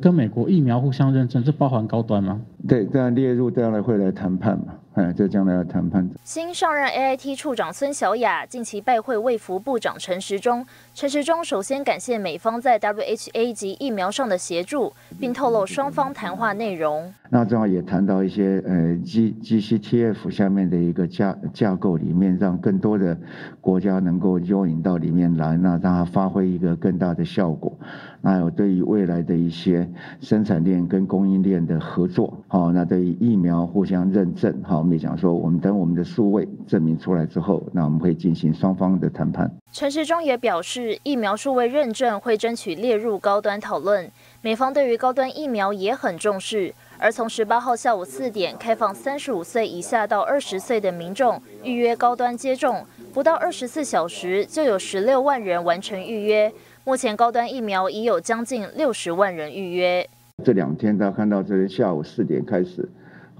跟美国疫苗互相认证，这包含高端吗？对，这样列入这样来会来谈判嘛？哎，这将来要谈判。新上任 AIT 处长孙小雅近期拜会卫福部长陈时中，陈时中首先感谢美方在 WHA 及疫苗上的协助，并透露双方谈话内容。那正好也谈到一些呃 G GCTF 下面的一个架架构里面，让更多的国家能够 join 到里面来，那让它发挥一个更大的效果。那有对于未来的一些生产链跟供应链的合作，好，那对于疫苗互相认证，好，我们也讲说，我们等我们的数位证明出来之后，那我们会进行双方的谈判。陈时中也表示，疫苗数位认证会争取列入高端讨论，美方对于高端疫苗也很重视。而从十八号下午四点开放三十五岁以下到二十岁的民众预约高端接种，不到二十四小时就有十六万人完成预约。目前高端疫苗已有将近六十万人预约。这两天大家看到，这是下午四点开始，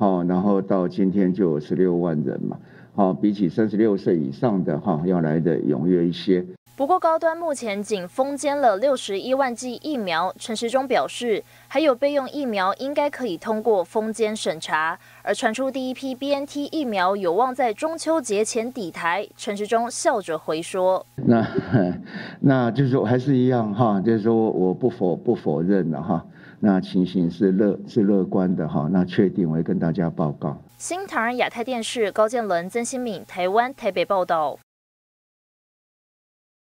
好，然后到今天就有十六万人嘛，好，比起三十六岁以上的哈要来的踊跃一些。不过高端目前仅封监了六十一万剂疫苗，陈时中表示，还有备用疫苗应该可以通过封监审查。而传出第一批 BNT 疫苗有望在中秋节前抵台，陈时中笑着回说：“那 那就是说还是一样哈，就是说我不否不否认了哈，那情形是乐是乐观的哈，那确定我会跟大家报告。”新唐人亚太电视高建伦、曾新敏台湾台北报道。